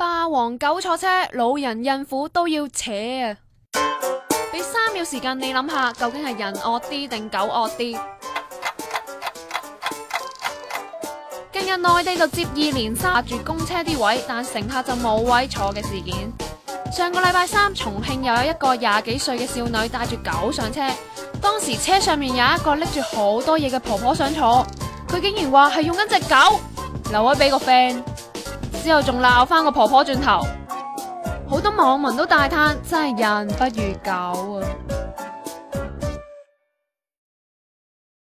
霸王狗坐車，老人孕婦都要扯啊！俾三秒時間你諗下，究竟係人惡啲定狗惡啲？近日內地就接二連三住公車啲位，但乘客就冇位坐嘅事件。上個禮拜三，重慶又有一個廿幾歲嘅少女帶住狗上車，當時車上面有一個拎住好多嘢嘅婆婆想坐，佢竟然話係用緊隻狗留位俾個 friend。之後仲鬧翻個婆婆轉頭，好多網民都大嘆，真係人不如狗啊！